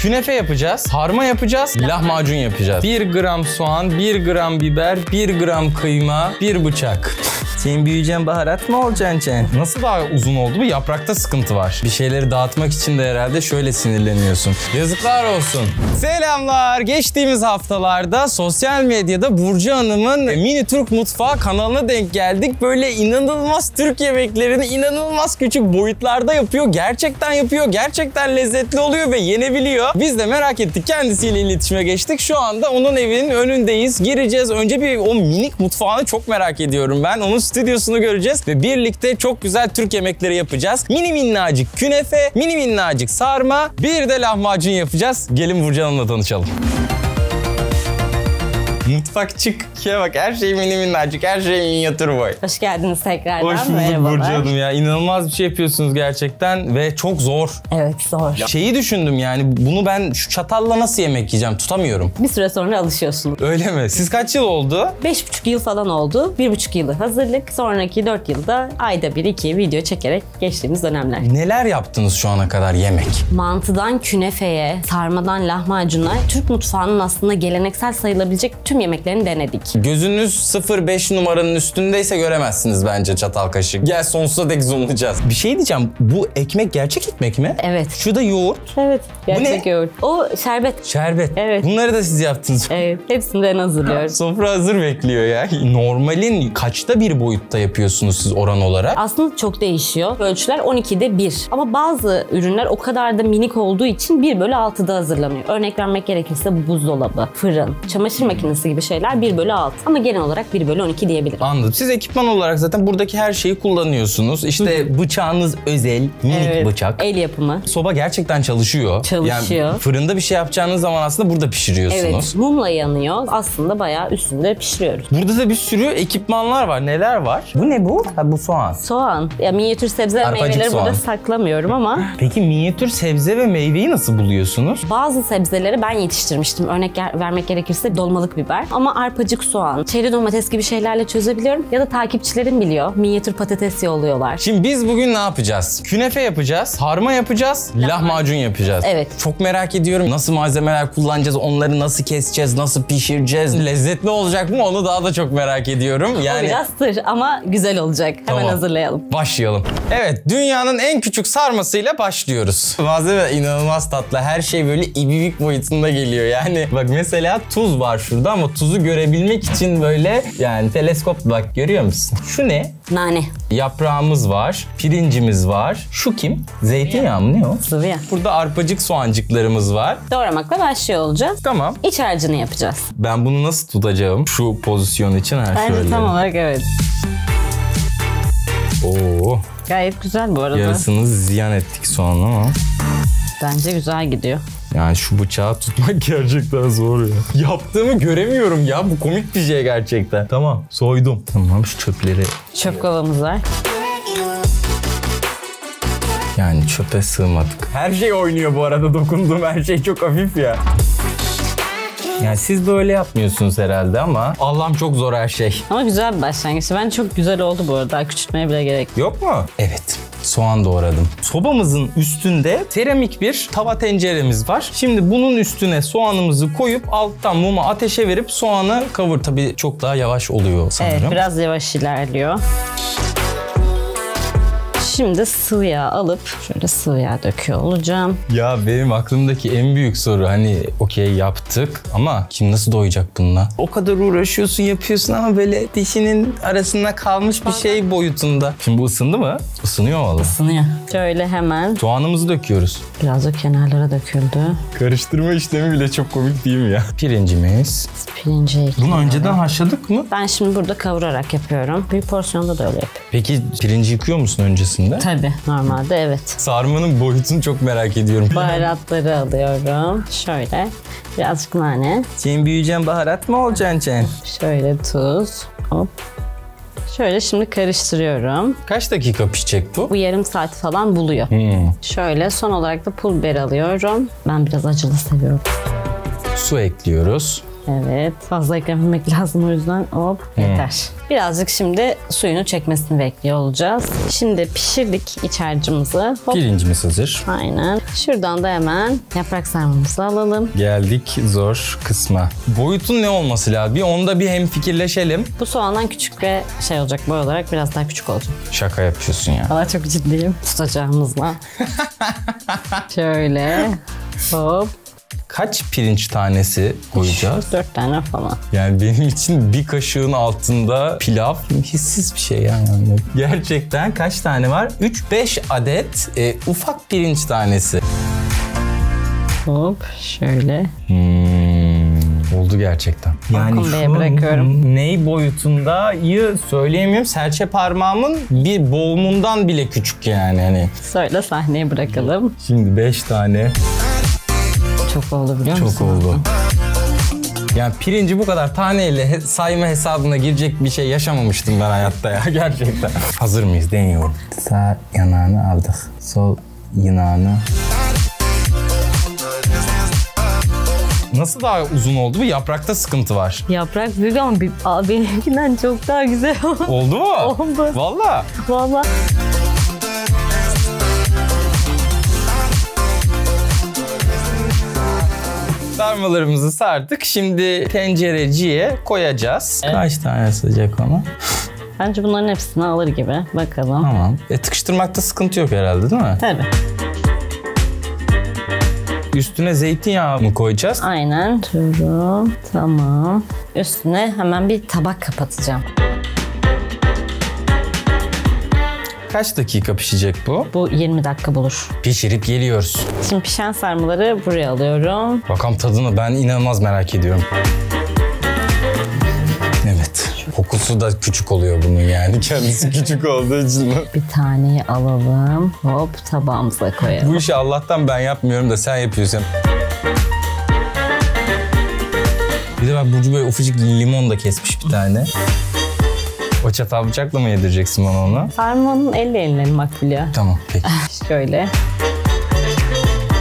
Künefe yapacağız, sarma yapacağız, lahmacun yapacağız. 1 gram soğan, 1 gram biber, 1 gram kıyma, 1 bıçak. Senin büyüyeceğin baharat mı olacaksın sen? Nasıl daha uzun oldu bu? Yaprakta sıkıntı var. Bir şeyleri dağıtmak için de herhalde şöyle sinirleniyorsun. Yazıklar olsun. Selamlar. Geçtiğimiz haftalarda sosyal medyada Burcu Hanım'ın Mini Türk Mutfağı kanalına denk geldik. Böyle inanılmaz Türk yemeklerini inanılmaz küçük boyutlarda yapıyor. Gerçekten yapıyor. Gerçekten lezzetli oluyor ve yenebiliyor. Biz de merak ettik. Kendisiyle iletişime geçtik. Şu anda onun evinin önündeyiz. Gireceğiz. Önce bir o minik mutfağını çok merak ediyorum ben. Onun stüdyosunu göreceğiz ve birlikte çok güzel Türk yemekleri yapacağız. Mini minnacık künefe, mini minnacık sarma, bir de lahmacun yapacağız. Gelin Burcu Hanım'la tanışalım. Mutfakçık. Şeye bak her şey mini minnacık, her şey minyatür boy. Hoş geldiniz tekrardan. Hoş bulduk. Burcu Hanım ya. İnanılmaz bir şey yapıyorsunuz gerçekten ve çok zor. Evet zor. Şeyi düşündüm yani bunu ben şu çatalla nasıl yemek yiyeceğim tutamıyorum. Bir süre sonra alışıyorsunuz. Öyle mi? Siz kaç yıl oldu? Beş buçuk yıl falan oldu. Bir buçuk yılı hazırlık. Sonraki dört yılda ayda bir iki video çekerek geçtiğimiz dönemler. Neler yaptınız şu ana kadar yemek? Mantıdan künefeye, sarmadan lahmacuna Türk mutfağının aslında geleneksel sayılabilecek tüm yemeklerini denedik. Gözünüz 05 numaranın üstündeyse göremezsiniz bence çatal kaşık. Gel sonsuza dek zoomlayacağız. Bir şey diyeceğim. Bu ekmek gerçek ekmek mi? Evet. Şu da yoğurt, Evet. Gerçek ne? yoğurt. O şerbet. şerbet. Evet. Bunları da siz yaptınız. Evet. Hepsini ben hazırlıyorum. Sofra hazır bekliyor ya. Normalin kaçta bir boyutta yapıyorsunuz siz oran olarak? Aslında çok değişiyor. Ölçüler 12'de 1. Ama bazı ürünler o kadar da minik olduğu için 1 bölü 6'da hazırlanıyor. Örnek vermek gerekirse bu buzdolabı, fırın, çamaşır makinesi gibi şeyler 1 bölü 6. Ama genel olarak 1 bölü 12 diyebilirim. Anladım. Siz ekipman olarak zaten buradaki her şeyi kullanıyorsunuz. İşte bıçağınız özel, minik Evet. bıçak. El yapımı. Soba gerçekten çalışıyor. Çalışıyor. Yani fırında bir şey yapacağınız zaman aslında burada pişiriyorsunuz. Evet, mumla yanıyor. Aslında bayağı üstünde pişiriyoruz. Burada da bir sürü ekipmanlar var. Neler var? Bu ne bu? Ha bu soğan. Soğan, ya minyatür sebze ve Arpacık meyveleri soğan. burada saklamıyorum ama Peki minyatür sebze ve meyveyi nasıl buluyorsunuz? bazı sebzeleri ben yetiştirmiştim. Örnek ger- vermek gerekirse dolmalık biber. Ama arpacık soğan, çeri domates gibi şeylerle çözebiliyorum. Ya da takipçilerim biliyor. Minyatür patates yolluyorlar. Şimdi biz bugün ne yapacağız? Künefe yapacağız, sarma yapacağız, lahmacun yapacağız. Evet. Çok merak ediyorum. Nasıl malzemeler kullanacağız, onları nasıl keseceğiz, nasıl pişireceğiz, lezzetli olacak mı onu daha da çok merak ediyorum. O Yani biraz sır ama güzel olacak. Hemen Tamam. hazırlayalım. Başlayalım. Evet, dünyanın en küçük sarmasıyla başlıyoruz. Malzeme inanılmaz tatlı. Her şey böyle ibibik boyutunda geliyor. Yani bak mesela tuz var şurada ama tuzu görebilmek için böyle yani teleskop bak görüyor musun? Şu ne? Nane, Yaprağımız var, pirincimiz var. Şu kim? Zeytinyağı mı ne o? sıvı yağ. Burada arpacık soğancıklarımız var. Doğramakla başlıyor olacağız. Tamam. İç harcını yapacağız. Ben bunu nasıl tutacağım? Şu pozisyon için ha Bence şöyle. tam olarak evet. Oo, Gayet güzel bu arada. yarısını ziyan ettik soğanla ama. Bence güzel gidiyor. Yani şu bıçağı tutmak gerçekten zor ya. Yaptığımı göremiyorum ya. Bu komik bir şey gerçekten. Tamam soydum. Tamam şu çöpleri Çöp kovamız var. yani çöpe sığmadık. Her şey oynuyor bu arada dokunduğum her şey çok hafif ya. Yani siz böyle yapmıyorsunuz herhalde ama Allah'ım çok zor her şey. Ama güzel bir başlangıç. Ben çok güzel oldu bu arada. Küçültmeye bile gerek yok. Yok mu? Evet. Soğan doğradım. Sobamızın üstünde seramik bir tava tenceremiz var. Şimdi bunun üstüne soğanımızı koyup alttan mumu ateşe verip soğanı kavur. Tabii çok daha yavaş oluyor sanırım. Evet biraz yavaş ilerliyor. Şimdi sıvı yağ alıp şöyle sıvı yağ döküyor olacağım. Ya benim aklımdaki en büyük soru hani okey yaptık ama kim nasıl doyacak bununla? O kadar uğraşıyorsun yapıyorsun ama böyle dişinin arasında kalmış bir şey boyutunda. Şimdi bu ısındı mı? Isınıyor valla. Isınıyor. Şöyle hemen Soğanımızı döküyoruz. biraz da kenarlara döküldü. Karıştırma işlemi bile çok komik değil mi ya? Pirincimiz. Pirinci Bunu ekliyorum. önceden haşladık mı? Ben şimdi burada kavurarak yapıyorum. Büyük porsiyonda da öyle yapıyorum. Peki pirinci yıkıyor musun öncesinde? Tabii normalde evet. Sarmanın boyutunu çok merak ediyorum. Baharatları alıyorum. Şöyle birazcık nane. Senin büyüyeceğin baharat mı olacaksın sen? Şöyle tuz. Hop. Şöyle şimdi karıştırıyorum. Kaç dakika pişecek bu? Bu yarım saat falan buluyor. Hmm. Şöyle son olarak da pul biber alıyorum. Ben biraz acılı seviyorum. Su ekliyoruz. Evet. Fazla eklememek lazım o yüzden hop yeter. Birazcık şimdi suyunu çekmesini bekliyor olacağız. Şimdi pişirdik iç harcımızı. Hop. Pirincimiz hazır. Aynen. Şuradan da hemen yaprak sarmamızı alalım. Geldik zor kısma. Boyutun ne olması lazım? Bir onda bir hem fikirleşelim. Bu soğandan küçük ve şey olacak boy olarak biraz daha küçük olacak. Şaka yapıyorsun ya. Valla çok ciddiyim. Tutacağımızla. Şöyle. Hop. Kaç pirinç tanesi koyacağız? Dört tane falan. Yani benim için bir kaşığın altında pilav hissiz bir şey yani. Gerçekten kaç tane var? 3-5 adet e, ufak pirinç tanesi. Hop. Şöyle. Hmm, oldu gerçekten. Hakan Bey'e bırakıyorum. ney boyutundayı söyleyemiyorum. Serçe parmağımın bir boğumundan bile küçük yani. Hani Söyle sahneye bırakalım. şimdi 5 tane Çok oldu biliyor çok musun? oldu. Yani pirinci bu kadar taneyle sayma hesabına girecek bir şey yaşamamıştım ben hayatta ya gerçekten. Hazır mıyız? Deniyorum. Sağ yanağını aldık. Sol yanağını. Nasıl daha uzun oldu bu? Yaprakta sıkıntı var. Yaprak büyük ama benimkinden çok daha güzel oldu. Oldu mu? Oldu. Valla. Valla. Sarmalarımızı sardık. Şimdi tencereciye koyacağız. Kaç tane sığacak ona? Bence bunların hepsini alır gibi. Bakalım. Tamam. E, tıkıştırmakta sıkıntı yok herhalde değil mi? Tabii. Üstüne zeytinyağı mı koyacağız? Aynen. Durum. Tamam. Üstüne hemen bir tabak kapatacağım. Kaç dakika pişecek bu? Bu 20 dakika bulur. Pişirip geliyoruz. Şimdi pişen sarmaları buraya alıyorum. Bakalım tadını ben inanılmaz merak ediyorum. Evet. Kokusu da küçük oluyor bunun yani. Kendisi küçük olduğu için. Bir taneyi alalım. Hop tabağımıza koyalım. Bu işi Allah'tan ben yapmıyorum da sen yapıyorsun. Bir de bak Burcu böyle ufacık limon da kesmiş bir tane. O çatal bıçakla mı yedireceksin bana onu? Sarmanın elle eline makbule. Tamam peki. Şöyle.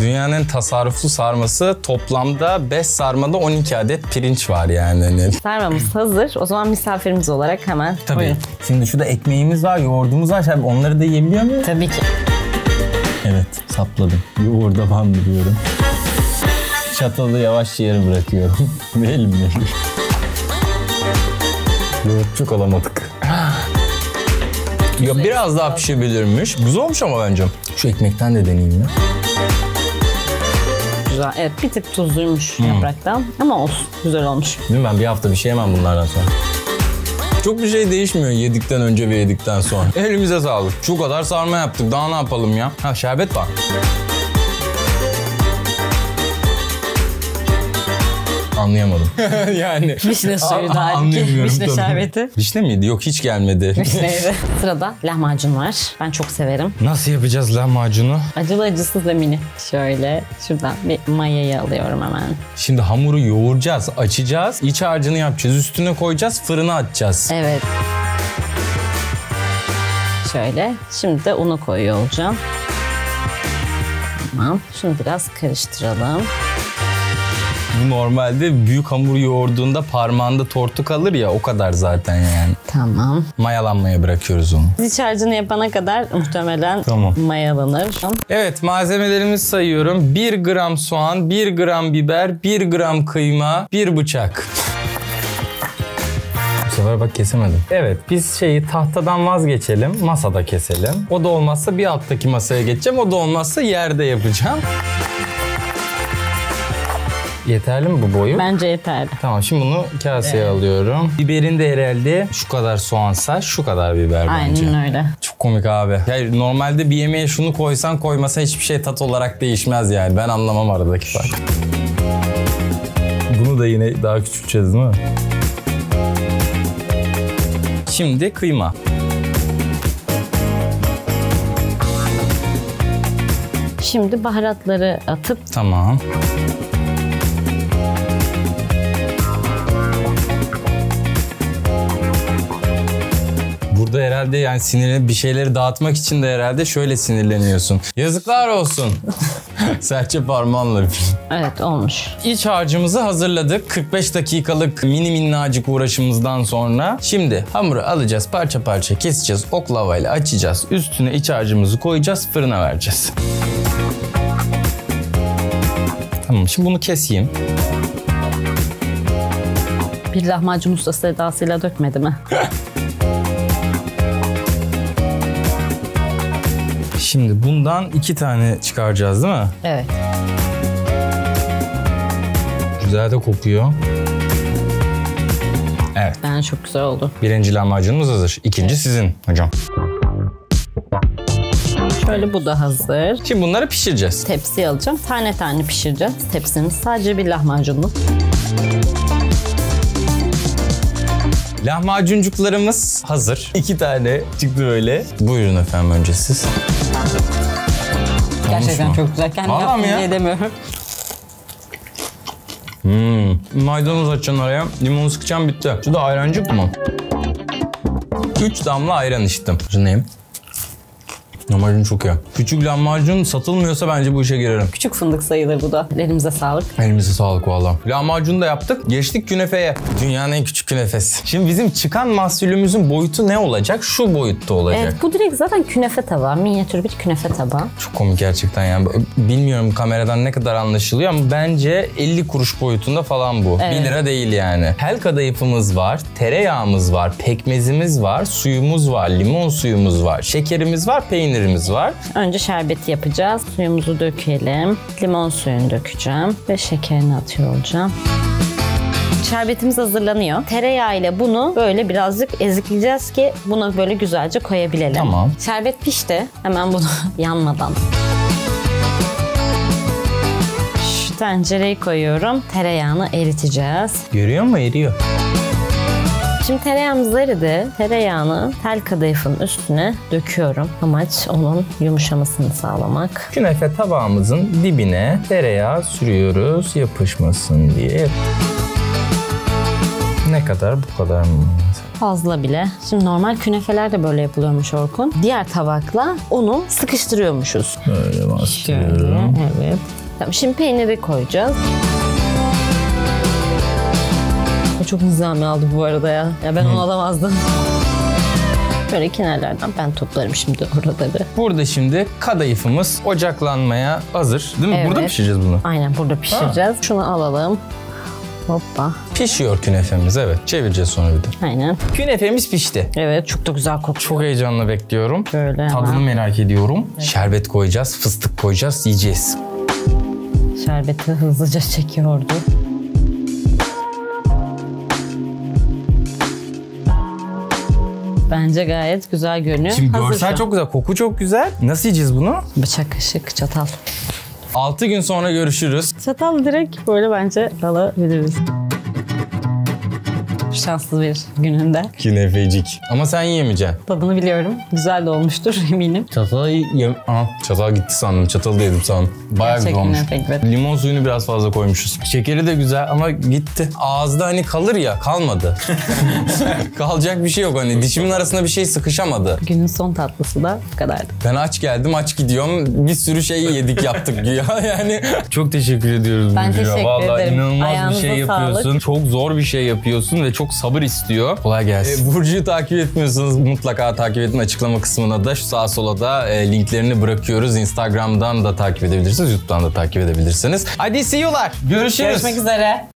Dünyanın tasarruflu sarması toplamda 5 sarmada 12 adet pirinç var yani. Hani Sarmamız hazır. O zaman misafirimiz olarak hemen Tabii. buyurun. Şimdi şurada ekmeğimiz var, yoğurdumuz var. Şimdi onları da yiyebiliyor muyuz? Tabii ki. Evet, sapladım. Yoğurda bandırıyorum. Çatalı yavaş yere bırakıyorum. Ve elimle. Yoğurtçuk olamadık. Ya biraz daha pişebilirmiş. Güzel olmuş ama bence. Şu ekmekten de deneyeyim ya. Güzel. Evet bir tık tuzluymuş yapraktan. Ama olsun. Güzel olmuş. Değil mi? Ben bir hafta bir şey yemem bunlardan sonra. Çok bir şey değişmiyor yedikten önce ve yedikten sonra. Elimize sağlık. Şu kadar sarma yaptık. Daha ne yapalım ya? Ha şerbet var. Anlayamadım. yani. Vişne suyu da halbuki. anlayamıyorum Vişne tabii. şerbeti. Vişne miydi? Yok hiç gelmedi. Vişneydi. Sırada lahmacun var. Ben çok severim. Nasıl yapacağız lahmacunu? Acılı acısız ve mini. Şöyle şuradan bir mayayı alıyorum hemen. Şimdi hamuru yoğuracağız, açacağız, iç harcını yapacağız, üstüne koyacağız, fırına atacağız. Evet. Şöyle. Şimdi de unu koyuyor olacağım. Tamam. Şunu biraz karıştıralım. Bu normalde büyük hamur yoğurduğunda parmağında tortu kalır ya o kadar zaten yani. Tamam. Mayalanmaya bırakıyoruz onu. İç harcını yapana kadar muhtemelen Tamam. mayalanır. Evet malzemelerimizi sayıyorum. 1 gram soğan, 1 gram biber, 1 gram kıyma, 1 bıçak. Bu sefer bak kesemedim. Evet biz şeyi tahtadan vazgeçelim. Masada keselim. O da olmazsa bir alttaki masaya geçeceğim. O da olmazsa yerde yapacağım. Yeterli mi bu boyu? Bence yeterli. Tamam şimdi bunu kaseye alıyorum. Biberin de herhalde şu kadar soğansa şu kadar biber bence. Aynen öyle. Çok komik abi. Yani normalde bir yemeğe şunu koysan koymasan hiçbir şey tat olarak değişmez yani. Ben anlamam aradaki fark. Bunu da yine daha küçülteceğiz değil mi? Şimdi kıyma. Şimdi baharatları atıp Tamam. Burada herhalde yani sinirlenip bir şeyleri dağıtmak için de herhalde şöyle sinirleniyorsun. Yazıklar olsun. Serçe parmağınla. Evet olmuş. İç harcımızı hazırladık. 45 dakikalık mini minnacık uğraşımızdan sonra şimdi hamuru alacağız parça parça keseceğiz. Oklavayla açacağız. Üstüne iç harcımızı koyacağız fırına vereceğiz. Tamam şimdi bunu keseyim. Bir lahmacun ustası edasıyla dökmedi mi? Şimdi bundan iki tane çıkaracağız değil mi? Evet. Güzel de kokuyor. Evet. Ben çok güzel oldu. Birinci lahmacunumuz hazır. İkinci sizin hocam. Şöyle bu da hazır. Şimdi bunları pişireceğiz. Tepsiye alacağım. Tane tane pişireceğiz. Tepsimiz sadece bir lahmacunlu. Lahmacuncuklarımız hazır. İki tane çıktı böyle. Buyurun efendim önce siz. Gerçekten çok güzel. Kendi Vallahi yaptım mi ya? diye demiyorum. Maydanoz açacaksın araya. Limonu sıkacaksın bitti. Şu da ayrancık mı? Üç damla ayran içtim. Şu neyim? Lahmacun çok iyi. Küçük lahmacun satılmıyorsa bence bu işe girerim. Küçük fındık sayılır bu da. Elimize sağlık. Elimize sağlık valla. Lahmacun da yaptık. Geçtik künefeye. Dünyanın en küçük künefesi. Şimdi bizim çıkan mahsulümüzün boyutu ne olacak? Şu boyutta olacak. Evet bu direkt zaten künefe tabağı. Minyatür bir künefe tabağı. Çok komik gerçekten yani. Bilmiyorum kameradan ne kadar anlaşılıyor ama bence 50 kuruş boyutunda falan bu. Evet. 1 lira değil yani. Hel kadayıfımız var, tereyağımız var, pekmezimiz var, suyumuz var, limon suyumuz var, şekerimiz var, peynirimiz var. Önce şerbeti yapacağız. Suyumuzu dökelim. Limon suyunu dökeceğim. Ve şekerini atıyor olacağım. Şerbetimiz hazırlanıyor. Tereyağı ile bunu böyle birazcık ezikleyeceğiz ki buna böyle güzelce koyabilelim. Tamam. Şerbet pişti. Hemen bunu yanmadan. Şu tencereyi koyuyorum. Tereyağını eriteceğiz. Görüyor musun? Eriyor. Şimdi tereyağımız eridi. Tereyağını tel kadayıfın üstüne döküyorum. Amaç onun yumuşamasını sağlamak. Künefe tabağımızın dibine tereyağı sürüyoruz yapışmasın diye. Ne kadar? Bu kadar mı? Fazla bile. Şimdi normal künefeler de böyle yapılıyormuş Orkun. Diğer tabakla onu sıkıştırıyormuşuz. Böyle bastırıyorum. evet. Tamam, şimdi peyniri koyacağız. Çok nizami aldı bu arada ya. Ya ben onu alamazdım. Böyle kenarlardan ben toplarım şimdi oraları. Burada şimdi kadayıfımız ocaklanmaya hazır. Değil mi? Burada Evet. pişireceğiz bunu. Aynen burada pişireceğiz. Şunu alalım. Hoppa. Pişiyor künefemiz evet. Çevireceğiz sonra bir de. Aynen. Künefemiz pişti. Evet çok da güzel kokuyor. Çok heyecanla bekliyorum. Böyle Tadını hemen. merak ediyorum. Şerbet koyacağız, fıstık koyacağız, yiyeceğiz. Şerbeti hızlıca çekiyordu. Bence gayet güzel görünüyor. Şimdi Hazır görsel şu çok güzel, koku çok güzel. Nasıl yiyeceğiz bunu? Bıçak, kaşık, çatal. 6 gün sonra görüşürüz. Çatal direkt böyle bence alabiliriz. Şanslı bir gününde. Künefecik. Ama sen yiyemeyeceksin. Tadını biliyorum. Güzel de olmuştur eminim. Çatalı yem... Aha, çatal gitti sandım. Çatalı yedim sandım. Bayağı güzel olmuş. gibi. Limon suyunu biraz fazla koymuşuz. Şekeri de güzel ama gitti. Ağızda hani kalır ya kalmadı. Kalacak bir şey yok hani dişimin arasında bir şey sıkışamadı. Günün son tatlısı da bu kadardı. Ben aç geldim aç gidiyorum. Bir sürü şey yedik yaptık güya yani. Çok teşekkür ediyoruz Ben teşekkür Vallahi ederim. inanılmaz Ayağınıza bir şey yapıyorsun. sağlık. Çok zor bir şey yapıyorsun ve çok sabır istiyor. Kolay gelsin. Burcu'yu takip etmiyorsanız mutlaka takip edin. Açıklama kısmına da şu sağa sola da e, linklerini bırakıyoruz. Instagram'dan da takip edebilirsiniz. YouTube'dan da takip edebilirsiniz. Hadi see you'lar. Görüşürüz. Görüşmek üzere.